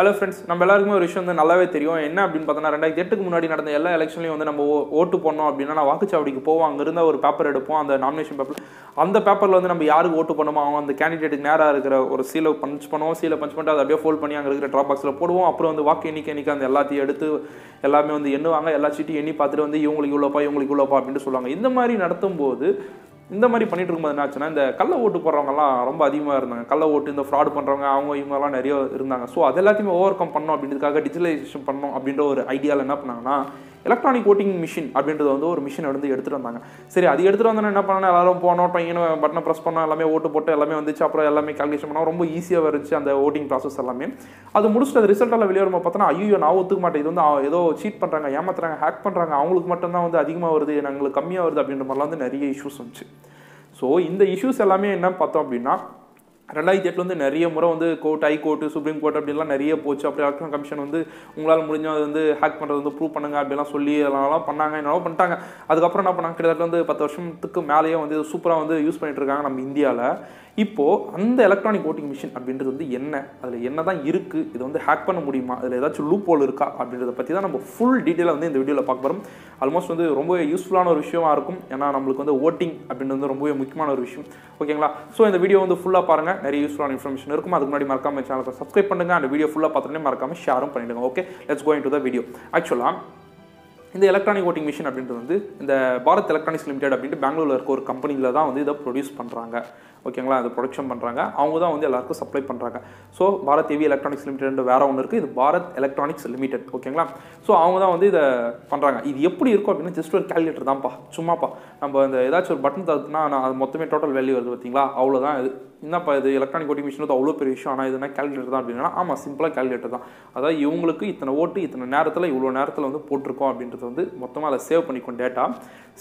Hello friends நம்ம எல்லாருக்குமே ஒரு விஷயம் வந்து நல்லாவே தெரியும். என்ன அப்படின்னு பார்த்தோன்னா ரெண்டாயிரத்தி எட்டுக்கு முன்னாடி நடந்த எல்லா எலெக்ஷன்லையும் வந்து நம்ம ஓட்டு போனோம் அப்படின்னா நான் வாக்குச்சாவடிக்கு போவோம். அங்கே இருந்த ஒரு பேப்பர் எடுப்போம். அந்த நாமினேஷன் பேப்பர் அந்த பேப்பரில் வந்து நம்ம யாருக்கு ஓட்டு பண்ணுமோ அவன் அந்த கேண்டிடேட்டுக்கு நேராக இருக்கிற ஒரு சீலை பஞ்ச் பண்ணுவோம். சீலை பஞ்ச் பண்ணிட்டு அதை அப்படியே ஃபோல்ட் பண்ணி அங்கே இருக்கிற ட்ராப் பாக்ஸில் போடுவோம். அப்புறம் வந்து வாக்கு எண்ணிக்கை எண்ணிக்கை அந்த எல்லாத்தையும் எடுத்து எல்லாமே வந்து எண்ணுவாங்க. எல்லா சீட்டையும் எண்ணி பார்த்துட்டு வந்து இவங்களுக்கு இவ்வளோப்பா இவங்களுக்கு இவ்வளோப்பா அப்படின்னு சொல்லுவாங்க. இந்த மாதிரி நடத்தும் போது இந்த மாதிரி பண்ணிட்டு இருக்கும்போது என்ன ஆச்சுன்னா இந்த கள்ள ஓட்டு போடுறவங்கலாம் ரொம்ப அதிகமாக இருந்தாங்க. கள்ள ஓட்டு இந்த ஃப்ராட் பண்ணுறவங்க அவங்க இவங்கெல்லாம் நிறைய இருந்தாங்க. ஸோ அது எல்லாத்தையுமே ஓவர் கம் பண்ணோம் அப்படின்றதுக்காக டிஜிட்டலைசேஷன் பண்ணோம் அப்படின்ற ஒரு ஐடியாவில் என்ன பண்ணாங்கன்னா எலக்ட்ரானிக் ஓட்டிங் மிஷின் அப்படின்றது வந்து ஒரு மிஷினை வந்து எடுத்துகிட்டு வந்தாங்க. சரி அது எடுத்துகிட்டு வந்தோன்னா என்ன பண்ணணும் எல்லாரும் போனோம் இங்கே பட்டனை ப்ரெஸ் பண்ணோம் எல்லாமே ஓட்டு போட்டு எல்லாமே வந்துச்சு. அப்புறம் எல்லாமே கால்குலேஷன் பண்ணோம். ரொம்ப ஈஸியாக இருந்துச்சு அந்த ஓட்டிங் ப்ராசஸ் எல்லாமே. அது முடிச்சுட்டு அது ரிசல்ட் வெளியே வரும்போது பார்த்தோன்னா ஐயோ நான் ஒத்துக்க மாட்டேன். இது வந்து ஏதோ சீட் பண்ணுறாங்க ஏமாத்துறாங்க ஹேக் பண்ணுறாங்க அவங்களுக்கு மட்டும்தான் வந்து அதிகமாக வருது எங்களுக்கு கம்மியாக வருது அப்படின்ற மாதிரிலாம் வந்து நிறைய இஷ்யூஸ் வந்துச்சு. ஸோ இந்த இஷ்யூஸ் எல்லாமே என்ன பார்த்தோம் அப்படின்னா ரெண்டாயிரத்தி எட்டில் வந்து நிறைய முறை வந்து court high court supreme court அப்படிலாம் நிறைய போச்சு. அப்படி எலக்ஷன் கமிஷன் வந்து உங்களால் முடிஞ்சால் அது வந்து ஹேக் பண்ணுறது வந்து ப்ரூவ் பண்ணுங்க அப்படிலாம் சொல்லி அதெல்லாம் பண்ணாங்க என்னவோ பண்ணிட்டாங்க. அதுக்கப்புறம் என்ன பண்ணாங்க? கிட்டத்தட்ட வந்து பத்து வருஷத்துக்கு மேலேயே வந்து சூப்பராக வந்து யூஸ் பண்ணிட்டு இருக்காங்க நம்ம இந்தியாவில் இப்போது அந்த எலக்ட்ரானிக் ஓட்டிங் மிஷின் அப்படின்றது வந்து என்ன? அதில் என்ன தான் இருக்குது இதை வந்து ஹேக் பண்ண முடியுமா? அதில் ஏதாச்சும் லூப் ஹோல் இருக்கா? அப்படின்றத பற்றி தான் நம்ம ஃபுல் டீட்டெயிலாக வந்து இந்த வீடியோவில் பார்க்க போகிறோம் ஆல்மோஸ்ட் வந்து ரொம்ப யூஸ்ஃபுல்லான ஒரு விஷயமா இருக்கும். ஏன்னா நம்மளுக்கு வந்து ஓட்டிங் அப்படின்றது வந்து ரொம்பவே முக்கியமான ஒரு விஷயம். ஓகேங்களா ஸோ இந்த வீடியோ வந்து ஃபுல்லாக பாருங்கள் நிறைய யூஸ்ஃபுல்லான இன்ஃபர்மேஷன் இருக்கும். அதுக்கு முன்னாடி மறக்காம சேனலுக்கு சப்ஸ்கிரைப் பண்ணுங்க. அந்த வீடியோ ஃபுல்லாக பார்த்துட்டே மறக்காம ஷேரும் பண்ணிடுங்க. Okay let's going to the video ஆக்சுவலாக இந்த எலக்ட்ரானிக் ஓட்டிங் மிஷின் அப்படின்றது வந்து இந்த பாரத் எலக்ட்ரானிக்ஸ் லிமிடெட் அப்படின்ட்டு பெங்களூரில் இருக்க ஒரு கம்பெனியில் தான் வந்து இதை ப்ரொடியூஸ் பண்ணுறாங்க ஓகேங்களா? அது ப்ரொடக்ஷன் பண்ணுறாங்க அவங்க தான் வந்து எல்லாருக்கும் சப்ளை பண்ணுறாங்க so Bharat heavy electronics limited வேறு ஒன்று இருக்குது இது பாரத் எலக்ட்ரானிக்ஸ் லிமிடெட் ஓகேங்களா? ஸோ அவங்க தான் வந்து இதை பண்ணுறாங்க இது எப்படி இருக்கும் அப்படின்னா ஜஸ்ட் ஒரு கேல்குலேட்டர் தான்ப்பா. சும்மாப்பா. நம்ம இந்த ஏதாச்சும் ஒரு பட்டன் தகுத்துனா நான் அது மொத்தமே டோட்டல் வேல்யூ வருது பார்த்தீங்களா அவ்வளோதான் இது என்னப்பா இது? எலக்ட்ரானிக் ஓட்டிங் மிஷின் வந்து அவ்வளோ பெரிய விஷயம். ஆனால் இதுனா கேல்குலேட்டர் தான் அப்படின்னா ஆமாம் சிம்பிளாக கேல்குலேட்டர் தான். அதாவது இவங்களுக்கு இத்தனை ஓட்டு இத்தனை நேரத்தில் இவ்வளோ நேரத்தில் வந்து போட்டிருக்கோம் அப்படின்றது வந்து மொத்தமாக அதை சேவ் பண்ணிக்கும் டேட்டா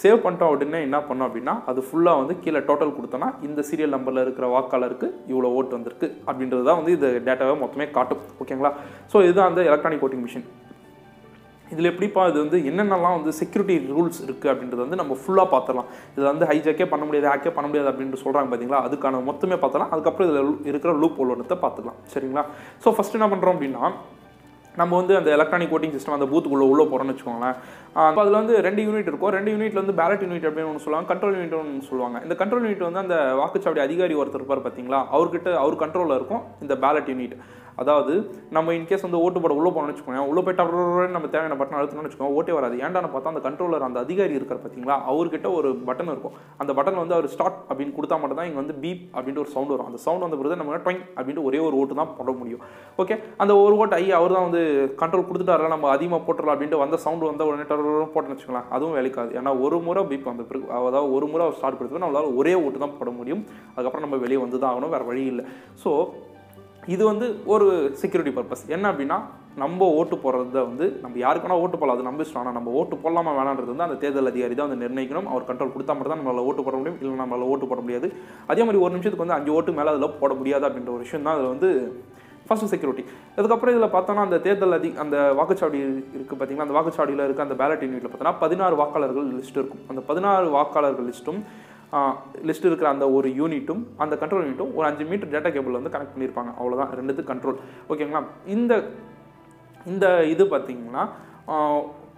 சேவ் பண்ணிட்டோம் அப்படின்னா என்ன பண்ணோம் அப்படின்னா அது ஃபுல்லாக வந்து கீழே டோட்டல் கொடுத்தோன்னா இந்த சீரியல் நம்பரில் இருக்கிற வாக்காளருக்கு இவ்வளோ ஓட்டு வந்திருக்கு அப்படின்றது தான் வந்து இந்த டேட்டாவை மொத்தமே காட்டும். ஓகேங்களா ஸோ இதுதான் அந்த எலக்ட்ரானிக் ஓட்டிங் மிஷின் இதில் எப்படிப்பா இது வந்து என்னென்னலாம் வந்து செக்யூரிட்டி ரூல்ஸ் இருக்குது அப்படின்றது வந்து நம்ம ஃபுல்லாக பார்த்துடலாம். இதில் வந்து ஹைஜாக்கே பண்ண முடியாது ஹேக்கே பண்ண முடியாது அப்படின்ட்டு சொல்கிறாங்க பார்த்தீங்களா அதுக்கான மொத்தமே பார்த்தலாம் அதுக்கப்புறம் இதில் இருக்கிற லூப் ஒன்றத்தை பார்த்துக்கலாம். சரிங்களா? ஸோ ஃபஸ்ட் என்ன பண்ணுறோம் அப்படின்னா நம்ம வந்து அந்த எலக்ட்ரானிக் ஓட்டிங் சிஸ்டம் அந்த பூத்துக்குள்ளே உள்ளே போகிறோம்னு வச்சுக்கோங்களேன். அப்போ அதில் வந்து ரெண்டு யூனிட் இருக்கும். ரெண்டு யூனிட்ல வந்து பேலட் யூனிட் அப்படின்னு ஒன்று சொல்லுவாங்க கண்ட்ரோல் யூனிட் ஒன்று சொல்லுவாங்க. இந்த கண்ட்ரோல் யூனிட் வந்து அந்த வாக்குச்சாவடி அதிகாரி ஒருத்தர் இருப்பார் பார்த்தீங்களா அவர்கிட்ட அவர் கண்ட்ரோலில் இருக்கும் இந்த பேலட் யூனிட் அதாவது நம்ம இன்கேஸ் வந்து ஓட்டு போட உள்ளே போனோம்னு வச்சுக்கோங்க உள்ளே போயிட்டு நம்ம தேவையான பட்டன் அழுத்தணும்னு வச்சுக்கோங்க ஓட்டே வராது. ஏன்டான்னு பார்த்தா அந்த கண்ட்ரோலர் அந்த அதிகாரி இருக்கார் பார்த்தீங்களா? அவர்கிட்ட ஒரு பட்டன் இருக்கும். அந்த பட்டன் வந்து அவர் ஸ்டார்ட் அப்படின்னு கொடுத்தா மட்டும் தான் இங்கே வந்து பீப் அப்படின்ட்டு ஒரு சவுண்ட் வரும். அந்த சவுண்ட் வந்த பிறகு நம்ம டொயின் அப்படின்ட்டு ஒரே ஒரு ஓட்டு தான் போட முடியும். ஓகே அந்த ஒரு ஓட்டு ஐ அவர் தான் வந்து கண்ட்ரோல் கொடுத்துட்டாரு நம்ம அதிகமாக போட்டுடலாம் அப்படின்ட்டு வந்த சவுண்டு வந்த உடனே டர்ன்னு போட்டோம்னு வச்சுக்கலாம் அதுவும் வேலைக்காது ஏன்னா ஒரு முறை பீப் வந்த பிறகு அதாவது ஒரு முறை அவர் ஸ்டார்ட் கொடுத்து நம்மளால ஒரே ஓட்டு தான் போட முடியும். அதுக்கப்புறம் நம்ம வெளியே வந்து தான் ஆகணும் வேறு வழி இல்லை. ஸோ இது வந்து ஒரு செக்யூரிட்டி பர்பஸ் என்ன அப்படின்னா நம்ம ஓட்டு போடுறத வந்து நம்ம யாருக்குனா ஓட்டு போடலாம். அது நம்ம இஷ்டம் ஆனால் நம்ம ஓட்டு போடலாமா வேணான்றது வந்து அந்த தேர்தல் அதிகாரி தான் வந்து நிர்ணயிக்கணும். அவர் கண்ட்ரோல் கொடுத்தா மட்டும் தான் நம்மளால் ஓட்டு போட முடியும். இல்லை நம்மளால் ஓட்டு போட முடியாது. அதே மாதிரி ஒரு நிமிஷத்துக்கு வந்து அஞ்சு ஓட்டு மேலே அதில் போட முடியாது அப்படின்ற ஒரு விஷயம் தான் அதில் வந்து ஃபர்ஸ்ட் செக்யூரிட்டி அதுக்கப்புறம் இதில் பார்த்தோன்னா அந்த தேர்தல் அதி அந்த வாக்குச்சாவடி இருக்குது பார்த்தீங்கன்னா அந்த வாக்குச்சாவடியில் இருக்க அந்த பேலட் யூனிட்டில் பார்த்தோன்னா பதினாறு வாக்காளர்கள் லிஸ்ட் இருக்கும். அந்த பதினாறு வாக்காளர்கள் லிஸ்ட்டும் லிஸ்ட் இருக்கிற அந்த ஒரு யூனிட்டும் அந்த கண்ட்ரோல் யூனிட்டும் ஒரு அஞ்சு மீட்டர் டேட்டா கேபிள் வந்து கனெக்ட் பண்ணியிருப்பாங்க. அவ்வளோதான் ரெண்டுத்து கண்ட்ரோல் ஓகேங்களா இந்த இந்த இது பார்த்தீங்கன்னா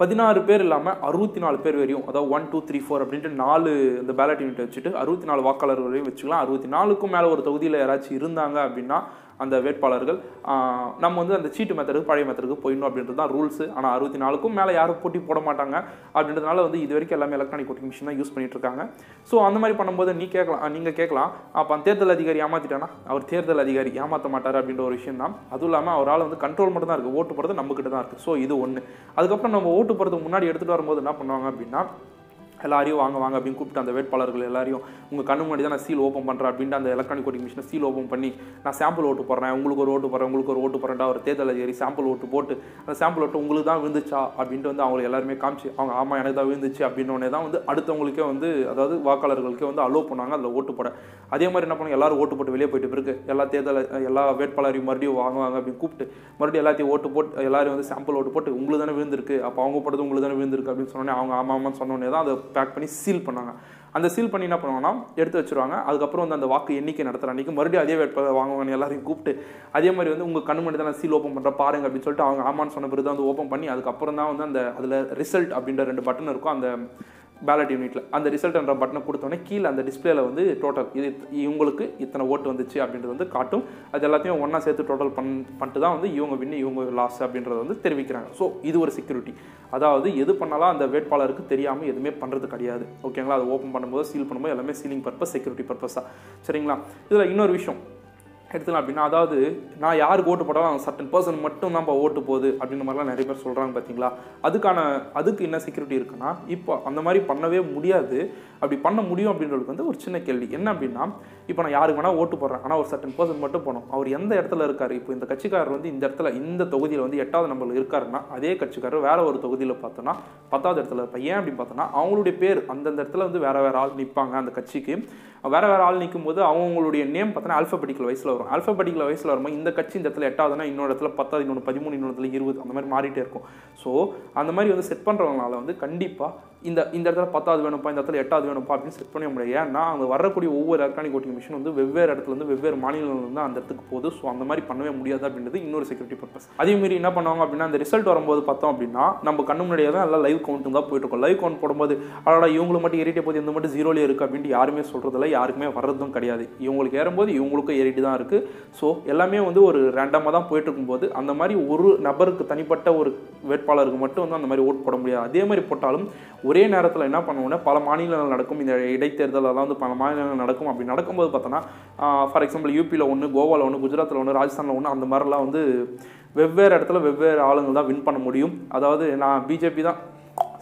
பதினாறு பேர் இல்லாமல் அறுபத்தி நாலு பேர் வரையும் அதாவது ஒன் டூ த்ரீ ஃபோர் அப்படின்ட்டு நாலு இந்த பேலட் யூனிட் வச்சுட்டு அறுபத்தி நாலு வாக்காளர் வரையும் வச்சுக்கலாம். அறுபத்தி நாலுக்கும் மேலே ஒரு தொகுதியில் யாராச்சும் இருந்தாங்க அப்படின்னா அந்த வேட்பாளர்கள் நம்ம வந்து அந்த சீட்டு மெத்தடுக்கு பழைய மெத்தடுக்கு போயிடணும் அப்படின்றது தான் ரூல்ஸ் ஆனால் அறுபத்தி நாலுக்கும் மேலே யாரும் போட்டி போட மாட்டாங்க. அப்படின்றதுனால வந்து இது வரைக்கும் எல்லாமே எலக்ட்ரானிக் ஓட்டிங் மிஷின் தான் யூஸ் பண்ணிட்டு இருக்காங்க. ஸோ அந்த மாதிரி பண்ணும்போது நீ கேட்கலாம் நீங்கள் கேட்கலாம் அப்போ அந்த தேர்தல் அதிகாரி ஏமாத்திட்டானா? அவர் தேர்தல் அதிகாரி ஏமாற்ற மாட்டார் அப்படின்ற ஒரு விஷயம் தான். அதுவும் இல்லாமல் அவரால் வந்து கண்ட்ரோல் மட்டும் தான் இருக்குது ஓட்டு போகிறது நம்மக்கிட்ட தான் இருக்குது ஸோ இது ஒன்று அதுக்கப்புறம் நம்ம ஓட்டு போகிறதுக்கு முன்னாடி எடுத்துகிட்டு வரும்போது என்ன பண்ணுவாங்க அப்படின்னா எல்லாரையும் வாங்க வாங்க அப்படின்னு கூப்பிட்டு அந்த வேட்பாளர்கள் எல்லாரையும் உங்கள் கண்ணு முன்னாடி தான் நான் சீல் ஓப்பன் பண்ணுறேன் அப்படின்ட்டு அந்த எலக்ட்ரானிக் ஓட்டிங் மிஷினை சீல் ஓப்பன் பண்ணி நான் சாம்பிள் ஓட்டு போடுறேன் உங்களுக்கு ஒரு ஓட்டு போடுறேன் உங்களுக்கு ஒரு ஓட்டு போடுறேன்டா ஒரு தேர்தல் ஏறி சாம்பிள் ஓட்டு போட்டு அந்த சாம்பிள் ஓட்டு உங்களுக்கு தான் விழுந்துச்சா? அப்படின்ட்டு வந்து அவங்க எல்லாருமே காமிச்சு அவங்க ஆமாம் எனக்கு தான் விழுந்துச்சு அப்படின்னோடனே தான் வந்து அடுத்தவங்களுக்கே வந்து அதாவது வாக்காளர்களுக்கே வந்து அலோவ் பண்ணாங்க அதில் ஓட்டு போட. அதே மாதிரி என்ன பண்ணுவாங்க எல்லாரும் ஓட்டு போட்டு வெளியே போயிட்டு பிறகு எல்லா தேர்தல் எல்லா வேட்பாளரையும் மறுபடியும் வாங்குவாங்க அப்படின்னு கூப்பிட்டு மறுபடியும் எல்லாத்தையும் ஓட்டு போட்டு எல்லாரும் வந்து சாம்பிள் ஓட்டு போட்டு உங்களுக்கு தானே விழுந்திருக்கு அப்போ அவங்க போட்டது உங்களுக்கு தானே விழுந்திருக்கு அப்படின்னு சொன்னோன்னே அவங்க ஆமாம் ஆமான்னு சொன்னோடனே தான் அதை பேக் பண்ணி சீல் பண்ணாங்க. அந்த சீல் பண்ணி என்ன பண்ணுவாங்கன்னா எடுத்து வச்சிருவாங்க. அதுக்கப்புறம் வந்து அந்த வாக்கு எண்ணிக்கை நடத்துகிற அன்றைக்கி மறுபடியும் அதே வேட்பாளர் வாங்குவாங்க எல்லாரையும் கூப்பிட்டு அதே மாதிரி வந்து உங்கள் கண்ணு மட்டும் தான் சீல் ஓப்பன் பண்ணுற பாருங்க அப்படின்னு சொல்லிட்டு அவங்க ஆமான்னு சொன்ன பிறகு தான் வந்து ஓப்பன் பண்ணி அதுக்கப்புறம் தான் வந்து அந்த அதில் ரிசல்ட் அப்படின்ற ரெண்டு பட்டன் இருக்கும். அந்த பேலட் யூனிட்டில் அந்த ரிசல்ட்ன்ற பட்டனை கொடுத்தோன்னே கீழே அந்த டிஸ்பிளேல வந்து டோட்டல் இது இவங்களுக்கு இத்தனை ஓட்டு வந்துச்சு அப்படின்றது வந்து காட்டும். அது எல்லாத்தையும் ஒன்றா சேர்த்து டோட்டல் பண் பண்ணிட்டு தான் வந்து இவங்க வின்னு இவங்க லாஸ் அப்படின்றத வந்து தெரிவிக்கிறாங்க. ஸோ இது ஒரு செக்யூரிட்டி அதாவது எது பண்ணாலும் அந்த வேட்பாளருக்கு தெரியாமல் எதுவுமே பண்ணுறது கிடையாது. ஓகேங்களா அதை ஓப்பன் பண்ணும்போது சீல் பண்ணும்போது எல்லாமே சீலிங் பர்பஸ் செக்யூரிட்டி பர்பஸாக சரிங்களா? இதில் இன்னொரு விஷயம். எடுத்துக்கலாம் அப்படின்னா அதாவது நான் யாருக்கு ஓட்டு போட்டாலும் அந்த சர்டன் பர்சன் மட்டும் தான் ஓட்டு போகுது அப்படின்ற மாதிரிலாம் நிறைய பேர் சொல்கிறாங்க பார்த்தீங்களா அதுக்கான அதுக்கு என்ன செக்யூரிட்டி இருக்குன்னா இப்போ அந்த மாதிரி பண்ணவே முடியாது. அப்படி பண்ண முடியும் அப்படின்றதுக்கு வந்து ஒரு சின்ன கேள்வி. என்ன அப்படின்னா இப்போ நான் யாருக்கு வேணால் ஓட்டு போடுறேன். ஆனால் ஒரு சர்டன் பர்சன் மட்டும் போனோம் அவர் எந்த இடத்துல இருக்கார்? இப்போ இந்த கட்சிக்காரர் வந்து இந்த இடத்துல இந்த தொகுதியில் வந்து எட்டாவது நம்பரில் இருக்காருன்னா அதே கட்சிக்காரர் வேற ஒரு தொகுதியில் பார்த்தோன்னா பத்தாவது இடத்துல இருப்பேன் ஏன் அப்படின்னு பார்த்தோன்னா அவங்களுடைய பேர் அந்தந்த இடத்துல வந்து வேற வேற ஆள் நிற்பாங்க அந்த கட்சிக்கு. வேற வேற ஆள் நிற்கும் போது அவங்களுடைய நேம் பார்த்தோன்னா ஆல்ஃபபெட்டிக்கல் வயசில் வரும். ஆல்ஃபபெட்டிக்கல் வயசில் வரும்போது இந்த கட்சி இந்த இடத்துல எட்டாவதுனா இன்னொரு இடத்துல பத்தாவது இன்னொன்று பதிமூணு இன்னொரு இடத்துல இருபது அந்த மாதிரி மாறிட்டே இருக்கும். ஸோ அந்த மாதிரி வந்து செட் பண்ணுறவங்களால வந்து கண்டிப்பாக இந்த இந்த இடத்துல பத்தாவது வேணும்ப்பா இந்த இடத்துல எட்டாவது வேணும்ப்பா அப்படின்னு செட் பண்ண முடியாது. ஏன்னா அங்கே வரக்கூடிய ஒவ்வொரு எலக்ட்ரானிக் ஓட்டிங் மிஷின் வந்து வெவ்வேறு இடத்துல இருந்து வெவ்வேறு மாநிலங்கள் வந்து அந்த இடத்துக்கு போகுது. ஸோ அந்த மாதிரி பண்ணவே முடியாது அப்படின்றது இன்னொரு செக்யூரிட்டி பர்பஸ் அதே மாதிரி என்ன பண்ணுவாங்க அப்படின்னா அந்த ரிசல்ட் வரும்போது பார்த்தோம் அப்படின்னா நம்ம கண்ணு முன்னாடியே தான் எல்லாம் லைவ் கவுண்ட் தான் போயிட்டு இருக்கும். லைவ் கவுண்ட் போடும்போது அதோட இவங்களுக்கு மட்டும் ஏறிட்டே போது இந்த மட்டும் ஜீரோலேயே இருக்குது அப்படின்ட்டு யாருமே சொல்கிறதில்ல யாருக்குமே வர்றதும் கிடையாது. இவங்களுக்கு ஏறும்போது இவங்களுக்கும் ஏறிட்டு தான் இருக்குது ஸோ எல்லாமே வந்து ஒரு ரேண்டமாக தான் போயிட்டு இருக்கும்போது அந்த மாதிரி ஒரு நபருக்கு தனிப்பட்ட ஒரு வேட்பாளருக்கு மட்டும் வந்து அந்த மாதிரி ஓட் போட முடியாது. அதே மாதிரி போட்டாலும் ஒரே நேரத்தில் என்ன பண்ணுவோம்னா பல மாநிலங்கள் நடக்கும். இந்த இடைத்தேர்தலெல்லாம் வந்து பல மாநிலங்கள் நடக்கும். அப்படி நடக்கும்போது பார்த்தோன்னா ஃபார் எக்ஸாம்பிள் யூபியில் ஒன்று கோவாவில் ஒன்று குஜராத்தில் ஒன்று ராஜஸ்தானில் ஒன்று அந்த மாதிரிலாம் வந்து வெவ்வேறு இடத்துல வெவ்வேறு ஆளுங்கள் தான் வின் பண்ண முடியும். அதாவது நான் பிஜேபி தான்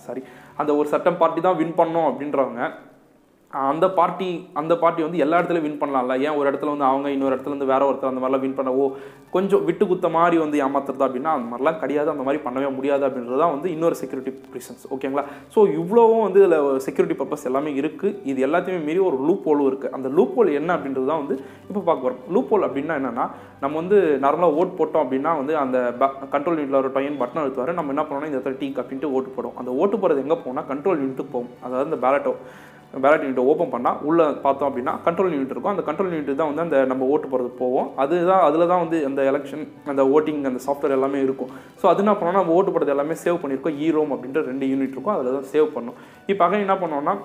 சாரி அந்த ஒரு சட்டம் பார்ட்டி தான் வின் பண்ணோம் அப்படின்றவங்க அந்த பார்ட்டி அந்த பார்ட்டி வந்து எல்லா இடத்துலையும் வின் பண்ணலாம்ல? ஏன் ஒரு இடத்துல வந்து அவங்க இன்னொரு இடத்துல இருந்து வேற ஒருத்தர் அந்த மாதிரிலாம் வின் பண்ண ஓ கொஞ்சம் விட்டு குத்த மாதிரி வந்து ஏமாத்துறதா அப்படின்னா அந்த மாதிரிலாம் கிடையாது அந்த மாதிரி பண்ணவே முடியாது அப்படின்றது தான் வந்து இன்னொரு செக்யூரிட்டி ரீசன்ஸ் ஓகேங்களா ஸோ இவ்வளோவும் வந்து இதில் செக்யூரிட்டி பர்பஸ் எல்லாமே இருக்குது இது எல்லாத்தையுமே மீறி ஒரு லூப் ஹோலும் இருக்குது அந்த லூப் ஹோல் என்ன அப்படின்றது தான் வந்து இப்போ பார்க்க வரும் லூப் ஹோல் அப்படின்னா என்னன்னா நம்ம வந்து நார்மலாக ஓட் போட்டோம் அப்படின்னா வந்து அந்த கண்ட்ரோல் யூனிட்டில் ஒரு பையன் பட்டன் அழுத்துவார் நம்ம என்ன பண்ணோம்னா இந்த இடத்துல டீ அப்படின்ட்டு ஓட்டு போடும் அந்த ஓட்டு போகிறது எங்கே போனால் கண்ட்ரோல் யூனிட்டுக்கு போகும். அதாவது இந்த பேலட்டோ பேலட் யூனிட்டை ஓப்பன் பண்ணால் உள்ளே பார்த்தோம் அப்படின்னா கண்ட்ரோல் யூனிட் இருக்கும். அந்த கண்ட்ரோல் யூனிட் தான் வந்து அந்த நம்ம ஓட்டு போகிறது போவோம். அதுதான் அதில் தான் வந்து அந்த எலெக்ஷன் அந்த ஓட்டிங் அந்த சாஃப்ட்வேர் எல்லாமே இருக்கும். ஸோ அது என்ன பண்ணோம்னா நம்ம ஓட்டு போடுறது எல்லாமே சேவ் பண்ணியிருக்கோம். ஈரோம் அப்படின்ற ரெண்டு யூனிட் இருக்கும். அதில் தான் சேவ் பண்ணோம். இப்போ அகைன் என்ன பண்ணோம்னா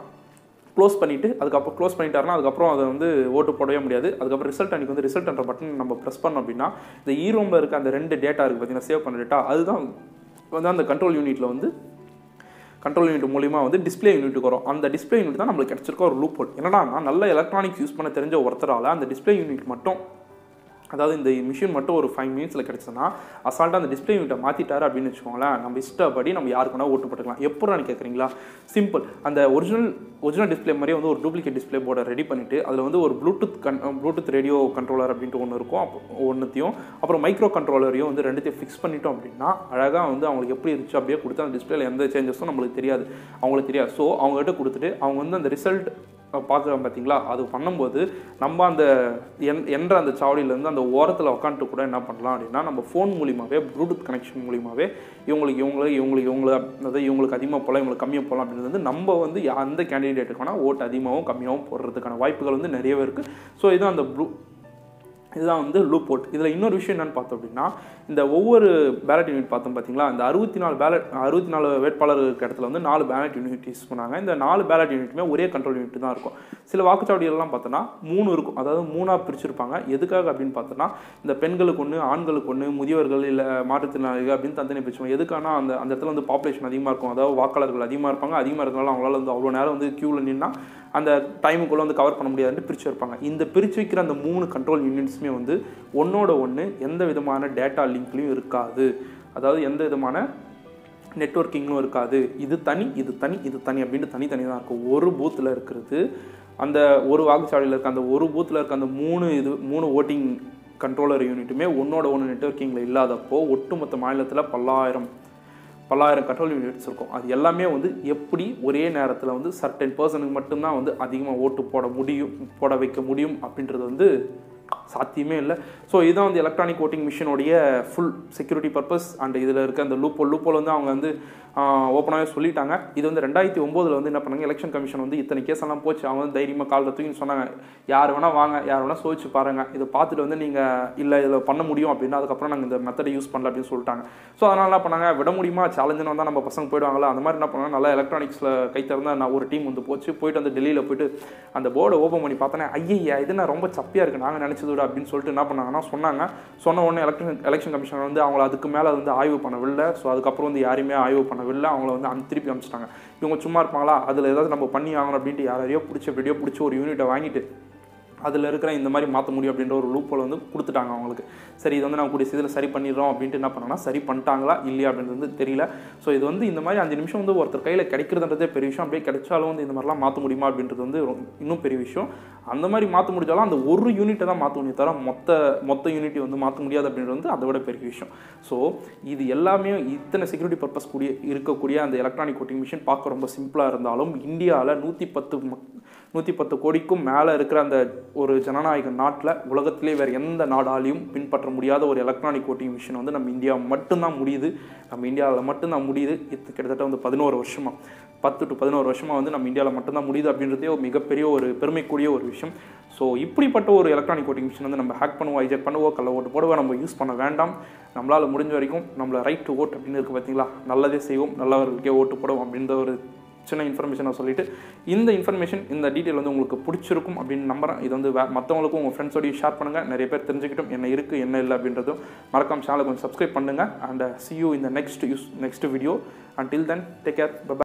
க்ளோஸ் பண்ணிவிட்டு அதுக்கப்புறம் க்ளோஸ் பண்ணிட்டாருன்னா அதுக்கப்புறம் அதை வந்து ஓட்டு போடவே முடியாது. அதுக்கப்புறம் ரிசல்ட் அன்றைக்கி வந்து ரிசல்ட்ன்ற பட்டன் நம்ம ப்ரெஸ் பண்ணோம் அப்படின்னா இந்த ஈரோமில் இருக்க அந்த ரெண்டு டேட்டா இருக்குது பார்த்தீங்கன்னா சேவ் பண்ண டேட்டா அதுதான் வந்து அந்த கண்ட்ரோல் யூனிட்டில் வந்து கண்ட்ரோல் யூனிட் மூலிமா வந்து டிஸ்பிளே யூனிட்டுக்கு வரும். அந்த டிஸ்பிளே யூனிட் தான் நம்மளுக்கு கிடச்சிருக்க ஒரு லூப் ஹோல் என்னடா நல்ல எலக்ட்ரானிக்ஸ் யூஸ் பண்ண தெரிஞ்ச ஒருத்தரால் அந்த டிஸ்பிளே யூனிட் மட்டும் அதாவது இந்த மிஷின் மட்டும் ஒரு ஃபைவ் மினிட்ஸில் கிடச்சதுன்னா அசால்ட்டாக அந்த டிஸ்பிளே யூனிட்டை மாற்றிட்டாரு அப்படின்னு வச்சுக்கோங்களேன். நம்ம இஷ்டப்படி நம்ம யாருக்கு வேணால் ஓட்டு போட்டுக்கலாம். எப்படின்னு கேட்குறீங்களா சிம்பிள் அந்த ஒரிஜினல் ஒரிஜினல் டிஸ்பிளே மாதிரியே வந்து ஒரு டூப்ளிகேட் டிஸ்பிளே போர்டை ரெடி பண்ணிவிட்டு அதில் வந்து ஒரு Bluetooth gun Bluetooth radio controller அப்படின்ட்டு ஒன்று இருக்கும். அப்போ ஒன்றுத்தையும் அப்புறம் மைக்ரோ கண்ட்ரோலரையும் வந்து ரெண்டுத்தையும் ஃபிக்ஸ் பண்ணிட்டோம் அப்படின்னா அழகாக வந்து அவங்களுக்கு எப்படி இருந்துச்சு அப்படியே கொடுத்து அந்த டிஸ்பிளேல எந்த சேஞ்சஸும் நம்மளுக்கு தெரியாது. அவங்களுக்கு தெரியாது. ஸோ அவங்ககிட்ட கொடுத்துட்டு அவங்க வந்து அந்த ரிசல்ட் பார்க்குறோம் பார்த்தீங்களா? அது பண்ணும்போது நம்ம அந்த என் என்ற அந்த சாவடியிலேருந்து அந்த ஓரத்தில் உட்காந்துட்டு கூட என்ன பண்ணலாம் அப்படின்னா நம்ம ஃபோன் மூலியமாகவே ப்ளூடூத் கனெக்ஷன் மூலியமாகவே இவங்களுக்கு இவங்களுக்கு இவங்களுக்கு இவங்களை அதாவது இவங்களுக்கு அதிகமாக போகலாம் இவங்களுக்கு கம்மியாக போகலாம் அப்படின்றது வந்து நம்ம வந்து அந்த கேண்டிடேட்டுக்கு வேணால் ஓட்டு அதிகமாகவும் கம்மியாகவும் போடுறதுக்கான வாய்ப்புகள் வந்து நிறையவே இருக்குது ஸோ இதுதான் அந்த ப்ளூ இதுதான் வந்து லூப் அவுட் இதில் இன்னொரு விஷயம் என்னன்னு பார்த்தோம் அப்படின்னா இந்த ஒவ்வொரு பேலட் யூனிட் பார்த்தோம் பார்த்தீங்களா? இந்த அறுபத்தி நாலு பேலட் அறுபத்தி நாலு வேட்பாளர் இருக்க இடத்துல வந்து நாலு பேலட் யூனிட் யூஸ் பண்ணாங்க இந்த நாலு பேலட் யூனிட்டுமே ஒரே கண்ட்ரோல் யூனிட் தான் இருக்கும். சில வாக்குச்சாவடிகள்லாம் பார்த்தோன்னா மூணு இருக்கும். அதாவது மூணாக பிரிச்சிருப்பாங்க. எதுக்காக அப்படின்னு பார்த்தோன்னா இந்த பெண்களுக்கு ஒன்று ஆண்களுக்கு ஒன்று முதியவர்கள் இல்லை மாற்றுத்திறனாளிகள் அப்படின்னு தந்தனி பிரிச்சுவாங்க எதுக்கான அந்த அந்த இடத்துல வந்து பாப்புலேஷன் அதிகமாக இருக்கும். அதாவது வாக்காளர்கள் அதிகமாக இருப்பாங்க. அதிகமாக இருந்தாலும் அவங்களால வந்து அவ்வளோ நேரம் வந்து க்யூவில் நின்னா அந்த டைமுக்குள்ளே வந்து கவர் பண்ண முடியாதுன்னு பிரித்து வைப்பாங்க. இந்த பிரித்து வைக்கிற அந்த மூணு கண்ட்ரோல் யூனிட்ஸுமே வந்து ஒன்றோட ஒன்று எந்த விதமான டேட்டா லிங்க்லையும் இருக்காது. அதாவது எந்த விதமான நெட்ஒர்க்கிங்கும் இருக்காது. இது தனி இது தனி இது தனி அப்படின்ட்டு தனித்தனி தான் இருக்கும். ஒரு பூத்தில் இருக்கிறது அந்த ஒரு வாக்குச்சாவடியில் இருக்க அந்த ஒரு பூத்தில் இருக்க அந்த மூணு இது மூணு ஓட்டிங் கண்ட்ரோலர் யூனிட்டுமே ஒன்னோட ஒன்று நெட்ஒர்க்கிங்கில் இல்லாதப்போ ஒட்டுமொத்த மாநிலத்தில் பல்லாயிரம் பல்லாயிரம் கண்ட்ரோல் யூனிட்ஸ் இருக்கும். அது எல்லாமே வந்து எப்படி ஒரே நேரத்தில் வந்து சர்டன் பர்சனுக்கு மட்டும்தான் வந்து அதிகமாக ஓட்டு போட முடியும் போட வைக்க முடியும் அப்படின்றது வந்து சாத்தியமே இல்லை. ஸோ இதுதான் வந்து எலக்ட்ரானிக் ஓட்டிங் மிஷினுடைய ஃபுல் செக்யூரிட்டி பர்பஸ் அண்ட் இதில் இருக்க அந்த லூப்போல் லூப்போல் வந்து அவங்க வந்து ஓப்பனாகவே சொல்லிட்டாங்க. இது வந்து ரெண்டாயிரத்தி ஒம்போதில் வந்து என்ன பண்ணாங்க? எலெக்ஷன் கமிஷன் வந்து இத்தனை கேஸ் எல்லாம் போச்சு. அவங்க வந்து தைரியமாக கால் தூக்கின்னு சொன்னாங்க. யார் வேணால் வாங்க யார் வேணால் சோதிச்சு பாருங்கள் இதை பார்த்துட்டு வந்து நீங்கள் இல்லை இதில் பண்ண முடியும் அப்படின்னா அதுக்கப்புறம் நாங்கள் இந்த மெத்தடை யூஸ் பண்ணல அப்படின்னு சொல்லிட்டாங்க. ஸோ அதனால் என்ன பண்ணாங்க? விட முடியுமா? சேலஞ்சுன்னு வந்தால் நம்ம பசங்க போயிடுவாங்களா? அந்த மாதிரி என்ன பண்ணாங்க? நல்லா எலக்ட்ரானிக்ஸில் கை திறந்தால் நான் ஒரு டீம் வந்து போச்சு. போயிட்டு வந்து டெல்லியில் போயிட்டு அந்த போர்டை ஓப்பன் பண்ணி பார்த்தோன்னே ஐயா இது நான் ரொம்ப சப்பியாக இருக்குது நாங்கள் நினச்சி விட அப்படின்னு சொல்லிட்டு என்ன பண்ணாங்கன்னா சொன்னாங்க. சொன்ன உடனே எலக்ஷன் எலெக்ஷன் கமிஷன் வந்து அவங்கள அதுக்கு மேலே வந்து ஆய்வு பண்ணவில்லை. ஸோ அதுக்கப்புறம் வந்து யாரையுமே ஆய்வு பண்ணவில்லை. அவங்கள வந்து அந்த திருப்பி அனுப்பிச்சிட்டாங்க. இவங்க சும்மா இருப்பாங்களா? அதில் ஏதாவது நம்ம பண்ணி ஆகணும் அப்படின்ட்டு யாரையோ பிடிச்ச வீடியோ பிடிச்ச ஒரு யூனிட்டை வாங்கிட்டு அதில் இருக்கிற இந்த மாதிரி மாற்ற முடியும் அப்படின்ற ஒரு லூப்போல் வந்து கொடுத்துட்டாங்க அவங்களுக்கு. சரி இது வந்து நான் கூடிய இதில் சரி பண்ணிடுறோம் அப்படின்ட்டு என்ன பண்ணோன்னா சரி பண்ணிட்டாங்களா இல்லையா அப்படின்றது வந்து தெரியல. ஸோ இது வந்து இந்த மாதிரி அஞ்சு நிமிஷம் வந்து ஒருத்தர் கையில் கிடைக்கிறதுன்றதே பெரிய விஷயம். அப்படியே கிடைச்சாலும் வந்து இந்த மாதிரிலாம் மாற்ற முடியுமா அப்படின்றது வந்து இன்னும் பெரிய விஷயம். அந்த மாதிரி மாற்ற முடிஞ்சாலும் அந்த ஒரு யூனிட்டை தான் மாற்ற முடியும் தவிர மொத்த மொத்த யூனிட்டி வந்து மாற்ற முடியாது அப்படின்றது வந்து அதை விட பெரிய விஷயம். ஸோ இது எல்லாமே இத்தனை செக்யூரிட்டி பர்பஸ் கூடிய இருக்கக்கூடிய அந்த எலக்ட்ரானிக் ஓட்டிங் மிஷின் பார்க்க ரொம்ப சிம்பிளாக இருந்தாலும் இந்தியாவில் நூற்றி பத்து நூற்றி பத்து கோடிக்கும் மேலே இருக்கிற அந்த ஒரு ஜனநாயக நாட்டில் உலகத்திலே வேறு எந்த நாடாலையும் பின்பற்ற முடியாத ஒரு எலக்ட்ரானிக் ஓட்டிங் மிஷின் வந்து நம்ம இந்தியா மட்டும்தான் முடியுது. நம்ம இந்தியாவில் மட்டும்தான் முடியுது. இது கிட்டத்தட்ட வந்து பதினோரு வருஷமாக பத்து டு பதினோரு வருஷமாக வந்து நம்ம இந்தியாவில் மட்டும்தான் முடியுது அப்படின்றதே ஒரு மிகப்பெரிய ஒரு பெருமைக்குரிய ஒரு விஷயம். ஸோ இப்படிப்பட்ட ஒரு எலக்ட்ரானிக் ஓட்டிங் மிஷின் வந்து நம்ம ஹேக் பண்ணுவோம் ஐஜெக்ட் பண்ணுவோம் கள்ள ஓட்டு போடுவோம் நம்ம யூஸ் பண்ண வேண்டாம். நம்மளால் முடிஞ்ச வரைக்கும் நம்மளை ரைட் டு ஓட் அப்படின்னு இருக்குது பார்த்தீங்களா நல்லதே செய்வோம். நல்லவர்களுக்கே ஓட்டு போடுவோம் அப்படின்ற ஒரு சின்ன இன்ஃபர்மேஷனை சொல்லிட்டு இந்த இன்ஃபர்மேஷன் இந்த டீட்டெயில் வந்து உங்களுக்கு பிடிச்சிருக்கும் அப்படின்னு நம்புறேன். இது வந்து வே- மற்றவங்களுக்கும் உங்கள் ஃப்ரெண்ட்ஸோடையும் ஷேர் பண்ணுங்கள் நிறைய பேர் தெரிஞ்சுக்கிட்டும். என்ன இருக்குது என்ன இல்லை அப்படின்றதும் மறக்காம சேனலை கொஞ்சம் சப்ஸ்கிரைப் பண்ணுங்கள் அண்ட் சி யூ இந்த next use next video and till then take bye